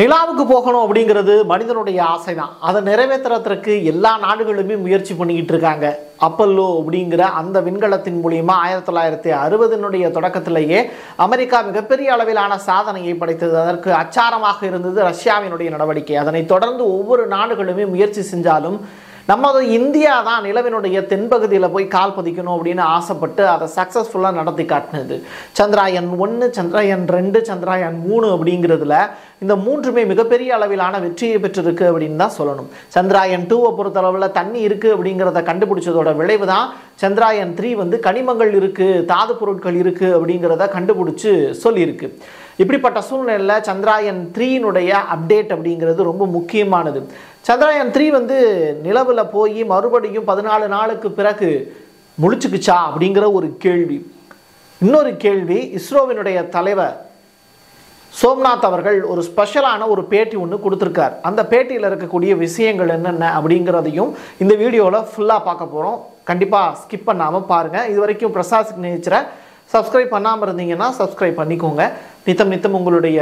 நிலாவுக்கு போகணும் அப்படிங்கிறது மனிதனுடைய ஆசை தான் அதை நிறைவேற்றுறதுக்கு எல்லா நாடுகளுமே முயற்சி பண்ணிக்கிட்டு இருக்காங்க. அப்பல்லோ அப்படிங்கிற அந்த விண்கலத்தின் மூலியமாக ஆயிரத்தி தொள்ளாயிரத்தி அறுபதினுடைய தொடக்கத்திலேயே அமெரிக்கா மிகப்பெரிய அளவிலான சாதனையை படைத்தது. அதற்கு அச்சாரமாக இருந்தது ரஷ்யாவினுடைய நடவடிக்கை. அதனைத் தொடர்ந்து ஒவ்வொரு நாடுகளுமே முயற்சி செஞ்சாலும் நமது இந்தியா தான் நிலவினுடைய தென்பகுதியில் போய் கால் பதிக்கணும் அப்படின்னு ஆசைப்பட்டு அதை சக்ஸஸ்ஃபுல்லாக நடத்தி காட்டினது. சந்திராயன் ஒன்று சந்திராயன் ரெண்டு சந்திராயன் மூணு அப்படிங்கிறதுல இந்த மூன்றுமே மிகப்பெரிய அளவிலான வெற்றியை பெற்றிருக்கு அப்படின்னு தான் சொல்லணும். சந்திராயன் டூவை பொறுத்தளவில் தண்ணி இருக்குது அப்படிங்கிறத கண்டுபிடிச்சதோட விளைவு தான் சந்திராயன் த்ரீ வந்து கனிமங்கள் இருக்குது தாது பொருட்கள் இருக்குது அப்படிங்கிறத கண்டுபிடிச்சு சொல்லியிருக்கு. இப்படிப்பட்ட சூழ்நிலையில் சந்திராயன் த்ரீனுடைய அப்டேட் அப்படிங்கிறது ரொம்ப முக்கியமானது. சந்திராயன் த்ரீ வந்து நிலவில் போய் மறுபடியும் பதினாலு நாளுக்கு பிறகு முழிச்சுக்குச்சா அப்படிங்கிற ஒரு கேள்வி. இன்னொரு கேள்வி இஸ்ரோவினுடைய தலைவர் சோம்நாத் அவர்கள் ஒரு ஸ்பெஷலான ஒரு பேட்டி ஒன்று கொடுத்துருக்கார். அந்த பேட்டியில் இருக்கக்கூடிய விஷயங்கள் என்னென்ன அப்படிங்கிறதையும் இந்த வீடியோவில் ஃபுல்லாக பார்க்க போகிறோம் கண்டிப்பாக ஸ்கிப் பண்ணாமல் பாருங்கள் இது வரைக்கும் பிரசாத் சிக்னேச்சரை சப்ஸ்கிரைப் பண்ணாமல் இருந்தீங்கன்னா சப்ஸ்கிரைப் பண்ணிக்கோங்க. நித்தம் நித்தம் உங்களுடைய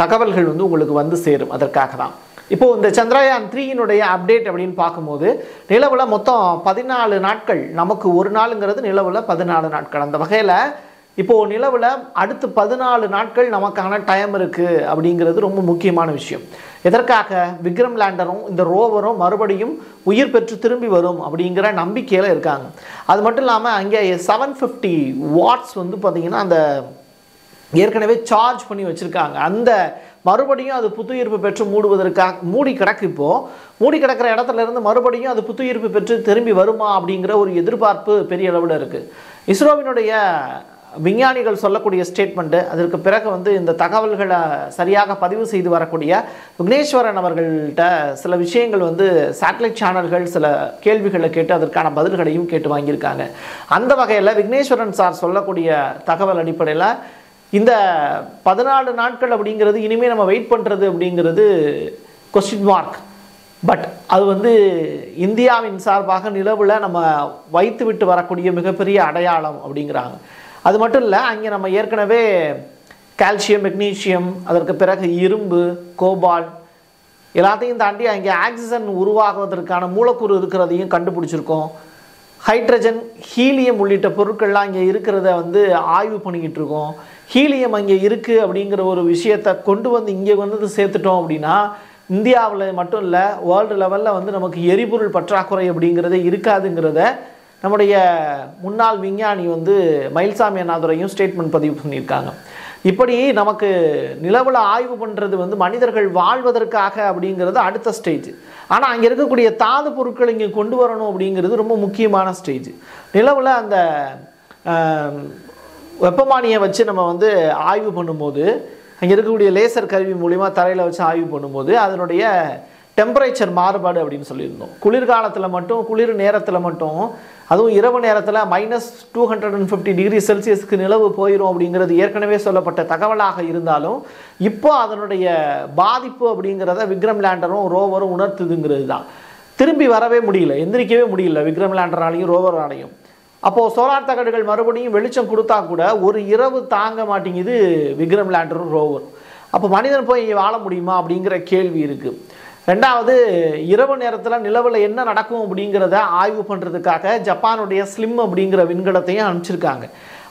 தகவல்கள் வந்து உங்களுக்கு வந்து சேரும். அதற்காக தான். இப்போ இந்த சந்திரயான் த்ரீயினுடைய அப்டேட் அப்படின்னு பார்க்கும்போது நிலவில் மொத்தம் பதினாலு நாட்கள். நமக்கு ஒரு நாளுங்கிறது நிலவில் பதினாலு நாட்கள். அந்த வகையில் இப்போது நிலவில் அடுத்து பதினாலு நாட்கள் நமக்கான டைம் இருக்குது அப்படிங்கிறது ரொம்ப முக்கியமான விஷயம். எதற்காக? விக்ரம் லேண்டரும் இந்த ரோவரும் மறுபடியும் உயிர் பெற்று திரும்பி வரும் அப்படிங்கிற நம்பிக்கையில் இருக்காங்க. அது மட்டும் இல்லாமல் அங்கே செவன் ஃபிஃப்டி வாட்ஸ் வந்து பார்த்திங்கன்னா அந்த ஏற்கனவே சார்ஜ் பண்ணி வச்சுருக்காங்க. அந்த மறுபடியும் அது புத்துயிர்ப்பு பெற்று மூடுவதற்காக மூடி கிடக்கு இப்போது மூடி கிடக்கிற இடத்துல இருந்து மறுபடியும் அது புத்துயிர்ப்பு பெற்று திரும்பி வருமா அப்படிங்கிற ஒரு எதிர்பார்ப்பு பெரிய அளவில் இருக்குது இஸ்ரோவினுடைய விஞ்ஞானிகள் சொல்லக்கூடிய ஸ்டேட்மெண்ட்டு அதற்கு பிறகு வந்து இந்த தகவல்களை சரியாக பதிவு செய்து வரக்கூடிய விக்னேஸ்வரன் அவர்கள்ட்ட சில விஷயங்கள் வந்து சேட்டலைட் சேனல்கள் சில கேள்விகளை கேட்டு அதற்கான பதில்களையும் கேட்டு வாங்கியிருக்காங்க. அந்த வகையில் விக்னேஸ்வரன் சார் சொல்லக்கூடிய தகவல் அடிப்படையில் இந்த பதினாலு நாட்கள் அப்படிங்கிறது இனிமேல் நம்ம வெயிட் பண்ணுறது அப்படிங்கிறது கொஸ்டின் மார்க் பட் அது வந்து இந்தியாவின் சார்பாக நிலவில் நம்ம வைத்து விட்டு வரக்கூடிய மிகப்பெரிய அடையாளம் அப்படிங்கிறாங்க. அது மட்டும் இல்லை அங்கே நம்ம ஏற்கனவே கால்சியம் மெக்னீசியம் அதற்கு பிறகு இரும்பு கோபால் எல்லாத்தையும் தாண்டி அங்கே ஆக்சிஜன் உருவாகுவதற்கான மூலக்கூறு இருக்கிறதையும் கண்டுபிடிச்சிருக்கோம். ஹைட்ரஜன் ஹீலியம் உள்ளிட்ட பொருட்கள்லாம் இங்கே இருக்கிறத வந்து ஆய்வு பண்ணிக்கிட்டு இருக்கோம். ஹீலியம் அங்கே இருக்குது அப்படிங்கிற ஒரு விஷயத்தை கொண்டு வந்து இங்கே வந்து சேர்த்துட்டோம் அப்படின்னா இந்தியாவில் மட்டும் இல்லை வேர்ல்டு லெவலில் வந்து நமக்கு எரிபொருள் பற்றாக்குறை அப்படிங்கிறதே இருக்காதுங்கிறத நம்முடைய முன்னாள் விஞ்ஞானி வந்து மயில்சாமி அண்ணாதுரையும் ஸ்டேட்மெண்ட் பதிவு பண்ணியிருக்காங்க. இப்படி நமக்கு நிலவில் ஆய்வு பண்ணுறது வந்து மனிதர்கள் வாழ்வதற்காக அப்படிங்கிறது அடுத்த ஸ்டேஜ் ஆனால் அங்கே இருக்கக்கூடிய தாது பொருட்கள் இங்கே கொண்டு வரணும் அப்படிங்கிறது ரொம்ப முக்கியமான ஸ்டேஜ் நிலவில் அந்த வெப்பமானியை வச்சு நம்ம வந்து ஆய்வு பண்ணும்போது அங்கே இருக்கக்கூடிய லேசர் கருவி மூலிமா தரையில் வச்சு ஆய்வு பண்ணும்போது அதனுடைய டெம்பரேச்சர் மாறுபாடு அப்படின்னு சொல்லியிருந்தோம். குளிர்காலத்தில் மட்டும் குளிர் நேரத்தில் மட்டும் அதுவும் இரவு நேரத்தில் minus two hundred and fifty degree செல்சியஸ்க்கு நிலவு போயிடும் அப்படிங்கிறது ஏற்கனவே சொல்லப்பட்ட தகவலாக இருந்தாலும் இப்போ அதனுடைய பாதிப்பு அப்படிங்கிறத விக்ரம் லேண்டரும் ரோவரும் உணர்த்துதுங்கிறது தான். திரும்பி வரவே முடியல எந்திரிக்கவே முடியல விக்ரம் லேண்டராலையும் ரோவராலையும். அப்போது சோலார் தகடுகள் மறுபடியும் வெளிச்சம் கொடுத்தா கூட ஒரு இரவு தாங்க மாட்டேங்குது விக்ரம் லேண்டரும் ரோவர் அப்போ மனிதன் போய் இங்கே வாழ முடியுமா அப்படிங்கிற கேள்வி இருக்குது ரெண்டாவது இரவு நேரத்தில் நிலவில் என்ன நடக்கும் அப்படிங்கிறத ஆய்வு பண்ணுறதுக்காக ஜப்பானுடைய ஸ்லிம் அப்படிங்கிற விண்கலத்தையும் அனுப்பிச்சிருக்காங்க.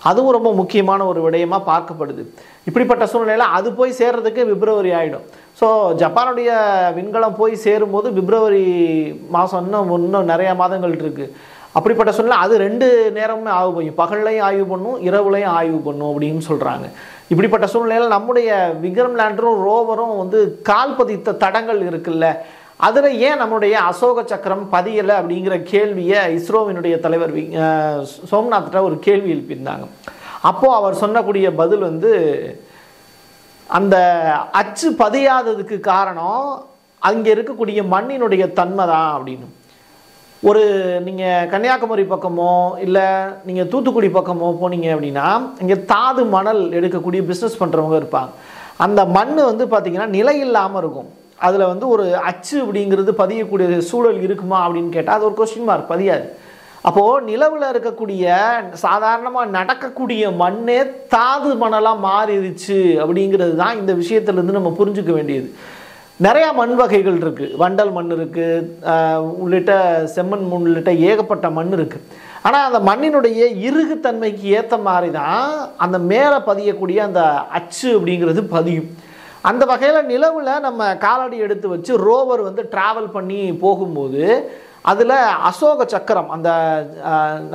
அதுவும் ரொம்ப முக்கியமான ஒரு விடயமாக பார்க்கப்படுது. இப்படிப்பட்ட சூழ்நிலையில் அது போய் சேர்றதுக்கு பிப்ரவரி ஆகிடும் ஸோ ஜப்பானுடைய விண்கலம் போய் சேரும்போது பிப்ரவரி மாதம் இன்னும் இன்னும் நிறைய மாதங்கள் இருக்குது அப்படிப்பட்ட சூழ்நிலை அது ரெண்டு நேரமுமே ஆய்வு பண்ணும். பகல்லையும் ஆய்வு பண்ணும் இரவுலையும் ஆய்வு பண்ணும் அப்படின்னு சொல்கிறாங்க இப்படிப்பட்ட சூழ்நிலையில் நம்முடைய விக்ரம் லேண்டரும் ரோவரும் வந்து கால் பதித்த தடங்கள் இருக்குல்ல. அதில் ஏன் நம்முடைய அசோக சக்கரம் பதியலை அப்படிங்கிற கேள்வியை இஸ்ரோவினுடைய தலைவர் வி- சோம்நாத்கிட்ட ஒரு கேள்வி எழுப்பியிருந்தாங்க. அப்போது அவர் சொன்னக்கூடிய பதில் வந்து அந்த அச்சு பதியாததுக்கு காரணம் அங்கே இருக்கக்கூடிய மண்ணினுடைய தன்மை தான் அப்படின்னு. ஒரு நீங்கள் கன்னியாகுமரி பக்கமோ இல்லை நீங்கள் தூத்துக்குடி பக்கமோ போனீங்க அப்படின்னா இங்கே தாது மணல் எடுக்கக்கூடிய பிஸ்னஸ் பண்ணுறவங்க இருப்பாங்க. அந்த மண் வந்து பார்த்திங்கன்னா நிலை இல்லாமல் இருக்கும். அதில் வந்து ஒரு அச்சு அப்படிங்கிறது பதியக்கூடிய சூழல் இருக்குமா அப்படின்னு கேட்டால் அது ஒரு கொஸ்டின் மார்க் பதியாது. அப்போது நிலவில் இருக்கக்கூடிய சாதாரணமாக நடக்கக்கூடிய மண்ணே தாது மணலாக மாறிடுச்சு அப்படிங்கிறது தான் இந்த விஷயத்துலேருந்து நம்ம புரிஞ்சுக்க வேண்டியது. நிறையா மண் வகைகள் இருக்குது வண்டல் மண் இருக்குது உள்ளிட்ட செம்மண் மண் உள்ளிட்ட ஏகப்பட்ட மண் இருக்குது ஆனால் அந்த மண்ணினுடைய இறுகுத்தன்மைக்கு ஏற்ற மாதிரி தான் அந்த மேலே பதியக்கூடிய அந்த அச்சு அப்படிங்கிறது பதியும். அந்த வகையில் நிலவில் நம்ம காலடி எடுத்து வச்சு ரோவர் வந்து ட்ராவல் பண்ணி போகும்போது அதில் அசோக சக்கரம் அந்த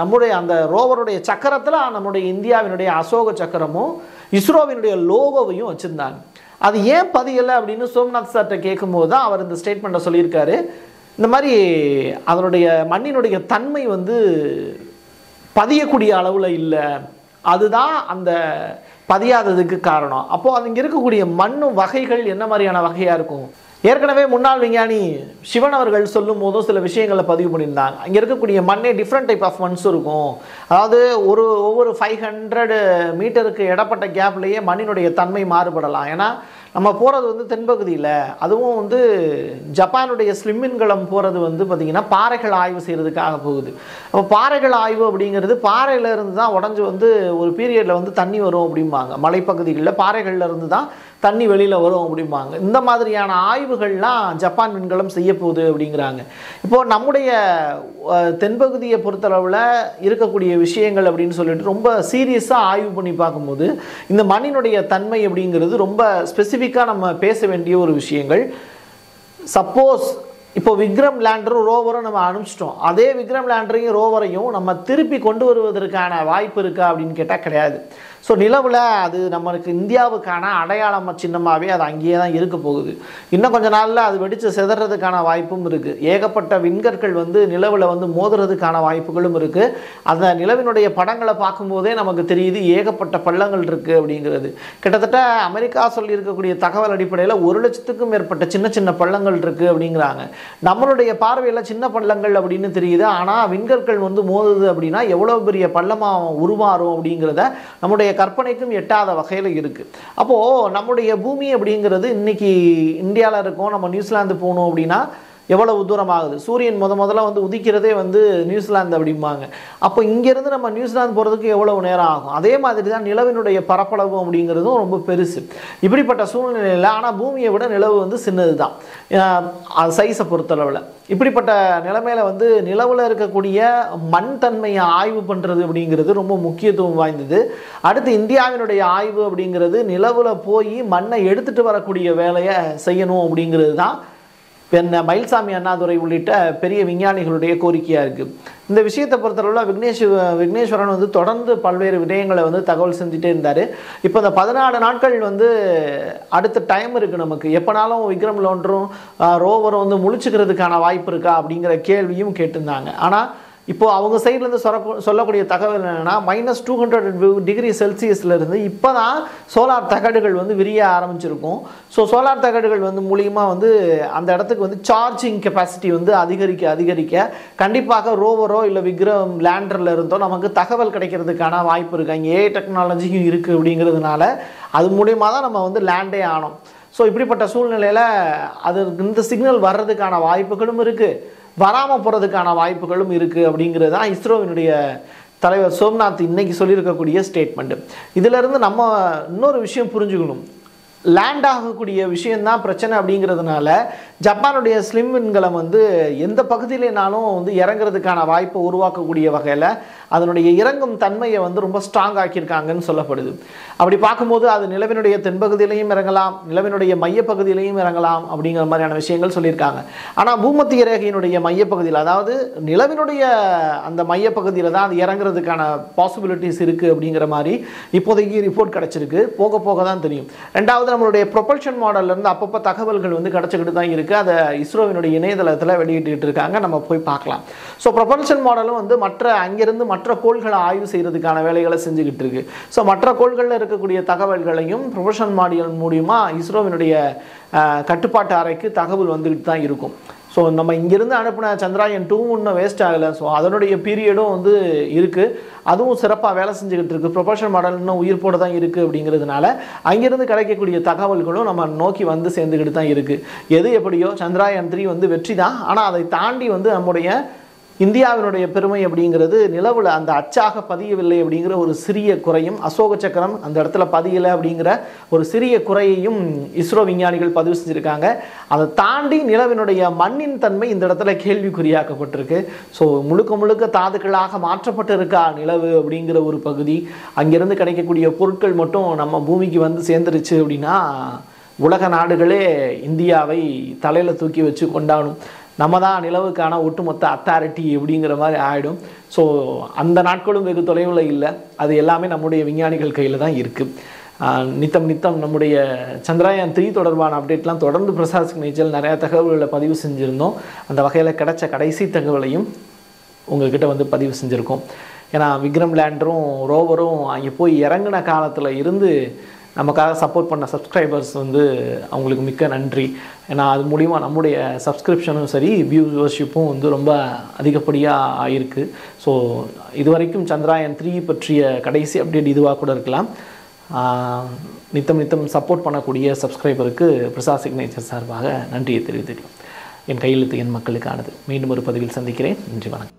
நம்முடைய அந்த ரோவருடைய சக்கரத்தில் நம்முடைய இந்தியாவினுடைய அசோக சக்கரமும் இஸ்ரோவினுடைய லோகோவையும் வச்சுருந்தாங்க. அது ஏன் பதியலை அப்படின்னு சோம்நாத் சார்கிட்ட கேட்கும்போது தான் அவர் இந்த ஸ்டேட்மெண்ட்டை சொல்லியிருக்காரு. இந்த மாதிரி அதனுடைய மண்ணினுடைய தன்மை வந்து பதியக்கூடிய அளவில் இல்லை. அதுதான் அந்த பதியாததுக்கு காரணம். அப்போது அது இங்கே இருக்கக்கூடிய மண்ணும் வகைகள் என்ன மாதிரியான வகையாக இருக்கும்? ஏற்கனவே முன்னாள் விஞ்ஞானி சிவன் அவர்கள் சொல்லும் போதும் சில விஷயங்களை பதிவு பண்ணியிருந்தாங்க. அங்கே இருக்கக்கூடிய மண்ணே டிஃப்ரெண்ட் டைப் ஆஃப் மண்ஸ் இருக்கும். அதாவது ஒரு ஒவ்வொரு ஃபைவ் ஹண்ட்ரடு மீட்டருக்கு இடப்பட்ட கேப்லேயே மண்ணினுடைய தன்மை மாறுபடலாம். ஏன்னா நம்ம போகிறது வந்து தென்பகுதியில். அதுவும் வந்து ஜப்பானுடைய ஸ்லிம்மின்களம் போகிறது வந்து பார்த்திங்கன்னா பாறைகள் ஆய்வு செய்கிறதுக்காக போகுது. அப்போ பாறைகள் ஆய்வு அப்படிங்கிறது பாறையிலேருந்து தான் உடஞ்சி வந்து ஒரு பீரியடில் வந்து தண்ணி வரும் அப்படிம்பாங்க. மலைப்பகுதிகளில் பாறைகள்லேருந்து தான் தண்ணி வெளியில் வரும் அப்படிம்பாங்க. இந்த மாதிரியான ஆய்வுகள்லாம் ஜப்பான் விண்கலம் செய்ய போகுது அப்படிங்கிறாங்க. இப்போது நம்முடைய தென்பகுதியை பொறுத்தளவில் இருக்கக்கூடிய விஷயங்கள் அப்படின்னு சொல்லிட்டு ரொம்ப சீரியஸாக ஆய்வு பண்ணி பார்க்கும்போது இந்த மண்ணினுடைய தன்மை அப்படிங்கிறது ரொம்ப ஸ்பெசிஃபிக்காக நம்ம பேச வேண்டிய ஒரு விஷயங்கள். சப்போஸ் இப்போ விக்ரம் லேண்டரும் ரோவரும் நம்ம அனுப்பிச்சிட்டோம். அதே விக்ரம் லேண்டரையும் ரோவரையும் நம்ம திருப்பி கொண்டு வருவதற்கான வாய்ப்பு இருக்கா அப்படின்னு கேட்டால் கிடையாது. ஸோ நிலவில் அது நம்மளுக்கு இந்தியாவுக்கான அடையாளம் சின்னமாகவே அது அங்கேயே தான் இருக்க போகுது. இன்னும் கொஞ்ச நாளில் அது வெடித்து சிதறதுக்கான வாய்ப்பும் இருக்குது ஏகப்பட்ட விண்கற்கள் வந்து நிலவில் வந்து மோதுறதுக்கான வாய்ப்புகளும் இருக்குது அந்த நிலவினுடைய படங்களை பார்க்கும்போதே நமக்கு தெரியுது ஏகப்பட்ட பள்ளங்கள் இருக்குது அப்படிங்கிறது. கிட்டத்தட்ட அமெரிக்கா சொல்லியிருக்கக்கூடிய தகவல் அடிப்படையில் ஒரு லட்சத்துக்கும் மேற்பட்ட சின்ன சின்ன பள்ளங்கள் இருக்குது அப்படிங்கிறாங்க. நம்மளுடைய பார்வையில் சின்ன பள்ளங்கள் அப்படின்னு தெரியுது. ஆனால் விண்கற்கள் வந்து மோதுது அப்படின்னா எவ்வளோ பெரிய பள்ளமாக உருமாறும் அப்படிங்கிறத நம்முடைய கற்பனைக்கும் எட்டாத வகையில் இருக்குது அப்போது நம்முடைய பூமி அப்படிங்கிறது இன்னைக்கு இந்தியாவில் இருக்கோம் நம்ம நியூசிலாந்து போகணும் அப்படின்னா எவ்வளவு தூரம் ஆகுது சூரியன் முத முதல்ல வந்து உதிக்கிறதே வந்து நியூசிலாந்து அப்படிம்பாங்க. அப்போ இங்கேருந்து நம்ம நியூசிலாந்து போகிறதுக்கு எவ்வளவு நேரம் ஆகும்? அதே மாதிரி தான் நிலவினுடைய பரப்பளவு அப்படிங்கிறதும் ரொம்ப பெருசு. இப்படிப்பட்ட சூழ்நிலையில் ஆனால் பூமியை விட நிலவு வந்து சின்னது தான் அது சைஸை பொறுத்தளவில். இப்படிப்பட்ட நிலைமையில வந்து நிலவில் இருக்கக்கூடிய மண் தன்மையை ஆய்வு பண்ணுறது அப்படிங்கிறது ரொம்ப முக்கியத்துவம் வாய்ந்தது. அடுத்து இந்தியாவினுடைய ஆய்வு அப்படிங்கிறது நிலவில் போய் மண்ணை எடுத்துட்டு வரக்கூடிய வேலையை செய்யணும் அப்படிங்கிறது தான் பெண்ண மயில்சாமி அண்ணாதுரை உள்ளிட்ட பெரிய விஞ்ஞானிகளுடைய கோரிக்கையாக இருக்குது இந்த விஷயத்தை பொறுத்தளவில் விக்னேஷ் விக்னேஸ்வரன் வந்து தொடர்ந்து பல்வேறு விடயங்களை வந்து தகவல் செஞ்சுட்டே இருந்தார். இப்போ இந்த பதினாலு நாட்கள் வந்து அடுத்த டைம் இருக்குது நமக்கு. எப்போனாலும் விக்ரம் லோன்றும் ரோவரும் வந்து முழிச்சுக்கிறதுக்கான வாய்ப்பு இருக்கா அப்படிங்கிற கேள்வியும் கேட்டிருந்தாங்க. ஆனால் இப்போது அவங்க சைட்லேருந்து சொல்ல சொல்லக்கூடிய தகவல் என்னென்னா மைனஸ் டூ ஹண்ட்ரட் டிகிரி செல்சியஸ்லேருந்து இப்போ தான் சோலார் தகடுகள் வந்து விரிய ஆரம்பிச்சிருக்கும். ஸோ சோலார் தகடுகள் வந்து மூலியமாக வந்து அந்த இடத்துக்கு வந்து சார்ஜிங் கெப்பாசிட்டி வந்து அதிகரிக்க அதிகரிக்க கண்டிப்பாக ரோவரோ இல்லை விக்ரம் லேண்டரில் இருந்தோ நமக்கு தகவல் கிடைக்கிறதுக்கான வாய்ப்பு இருக்குது அங்கே ஏ டெக்னாலஜியும் இருக்குது அப்படிங்கிறதுனால அது மூலியமாக தான் நம்ம வந்து லேண்டே ஆனோம். ஸோ இப்படிப்பட்ட சூழ்நிலையில் அது இந்த சிக்னல் வர்றதுக்கான வாய்ப்புகளும் இருக்குது வராமல் போகிறதுக்கான வாய்ப்புகளும் இருக்குது அப்படிங்கிறது தான் இஸ்ரோவினுடைய தலைவர் சோம்நாத் இன்னைக்கு சொல்லியிருக்கக்கூடிய ஸ்டேட்மெண்ட்டு இதிலிருந்து நம்ம இன்னொரு விஷயம் புரிஞ்சுக்கணும். லேண்ட் ஆகக்கூடிய விஷயந்தான் பிரச்சனை அப்படிங்கிறதுனால ஜப்பானுடைய ஸ்லிம் விண்கலம் வந்து எந்த பகுதியிலேனாலும் வந்து இறங்குறதுக்கான வாய்ப்பை உருவாக்கக்கூடிய வகையில் அதனுடைய இறங்கும் தன்மையை வந்து ரொம்ப ஸ்ட்ராங் ஆக்கியிருக்காங்கன்னு சொல்லப்படுது. அப்படி பார்க்கும்போது அது நிலவினுடைய தென்பகுதியிலையும் இறங்கலாம் நிலவினுடைய மையப்பகுதியிலையும் இறங்கலாம் அப்படிங்கிற மாதிரியான விஷயங்கள் சொல்லியிருக்காங்க. ஆனால் பூமத்திய ரேகையினுடைய மையப்பகுதியில் அதாவது நிலவினுடைய அந்த மையப்பகுதியில் தான் அது இறங்குறதுக்கான பாசிபிலிட்டிஸ் இருக்குது அப்படிங்கிற மாதிரி இப்போதைக்கு ரிப்போர்ட் கிடச்சிருக்கு. போக போக தான் தெரியும். ரெண்டாவது நம்மளுடைய ப்ரொபல்ஷன் மாடல்லேருந்து அப்பப்போ தகவல்கள் வந்து கிடச்சிக்கிட்டு தான் இருக்குது அதை இஸ்ரோவினுடைய இணையதளத்தில் வெளியிட்டுக்கிட்டு இருக்காங்க. நம்ம போய் பார்க்கலாம். ஸோ ப்ரொபல்ஷன் மாடலும் வந்து மற்ற அங்கிருந்து மற்ற மற்ற கோள்களை ஆய்வு செய்கிறதுக்கான வேலைகளை செஞ்சுக்கிட்டு இருக்கு. ஸோ மற்ற கோள்களில் இருக்கக்கூடிய தகவல்களையும் ப்ரொபல்ஷன் மாடியல் மூலியமாக இஸ்ரோவினுடைய கட்டுப்பாட்டு அறைக்கு தகவல் வந்துக்கிட்டு தான் இருக்கும். ஸோ நம்ம இங்கிருந்து அனுப்பின சந்திராயன் டூ இன்னும் வேஸ்ட் ஆகலை. ஸோ அதனுடைய பீரியடும் வந்து இருக்குது அதுவும் சிறப்பாக வேலை செஞ்சுக்கிட்டு இருக்குது ப்ரொஃபஷனல் மாடல் இன்னும் போட தான் இருக்குது அப்படிங்கிறதுனால அங்கிருந்து கிடைக்கக்கூடிய தகவல்களும் நம்ம நோக்கி வந்து சேர்ந்துக்கிட்டு தான் இருக்குது எது எப்படியோ சந்திராயன் த்ரீ வந்து வெற்றி தான். ஆனால் அதை தாண்டி வந்து நம்முடைய இந்தியாவினுடைய பெருமை அப்படிங்கிறது நிலவில் அந்த அச்சாக பதியவில்லை அப்படிங்கிற ஒரு சிறிய குறையும். அசோக சக்கரம் அந்த இடத்துல பதியலை அப்படிங்கிற ஒரு சிறிய குறையையும் இஸ்ரோ விஞ்ஞானிகள் பதிவு செஞ்சுருக்காங்க. அதை தாண்டி நிலவினுடைய மண்ணின் தன்மை இந்த இடத்துல கேள்விக்குறியாக்கப்பட்டிருக்கு. ஸோ முழுக்க முழுக்க தாதுக்களாக மாற்றப்பட்டு இருக்கா நிலவு அப்படிங்கிற ஒரு பகுதி. அங்கிருந்து கிடைக்கக்கூடிய பொருட்கள் மட்டும் நம்ம பூமிக்கு வந்து சேர்ந்துருச்சு அப்படின்னா உலக நாடுகளே இந்தியாவை தலையில் தூக்கி வச்சு கொண்டாடும். நம்ம தான் நிலவுக்கான ஒட்டுமொத்த அத்தாரிட்டி எப்படிங்கிற மாதிரி ஆகிடும் ஸோ அந்த நாட்களும் வெகு தொலைவில் இல்லை. அது எல்லாமே நம்முடைய விஞ்ஞானிகள் கையில் தான் இருக்குது நித்தம் நித்தம் நம்முடைய சந்திராயன் த்ரீ தொடர்பான அப்டேட்லாம் தொடர்ந்து பிரசாத் சிக்னேச்சர் நிறையா தகவல்களை பதிவு செஞ்சுருந்தோம். அந்த வகையில் கிடைச்ச கடைசி தகவலையும் உங்கள்கிட்ட வந்து பதிவு செஞ்சுருக்கோம். ஏன்னா விக்ரம் லேண்டரும் ரோவரும் அங்கே போய் இறங்கின காலத்தில் இருந்து நமக்காக சப்போர்ட் பண்ண சப்ஸ்கிரைபர்ஸ் வந்து அவங்களுக்கு மிக்க நன்றி. ஏன்னா அது மூலிமா நம்முடைய சப்ஸ்கிரிப்ஷனும் சரி வியூவர்ஷிப்பும் வந்து ரொம்ப அதிகப்படியாக ஆயிருக்கு. ஸோ இதுவரைக்கும் சந்திராயன் த்ரீ பற்றிய கடைசி அப்டேட் இதுவாக கூட இருக்கலாம். நித்தம் நித்தம் சப்போர்ட் பண்ணக்கூடிய சப்ஸ்கிரைபருக்கு பிரசாத் சிக்னேச்சர் சார்பாக நன்றியை தெரிவித்துக்கிறோம் என் கையெழுத்து என் மக்களுக்கானது. மீண்டும் ஒரு பதிவில் சந்திக்கிறேன். நன்றி வணக்கம்.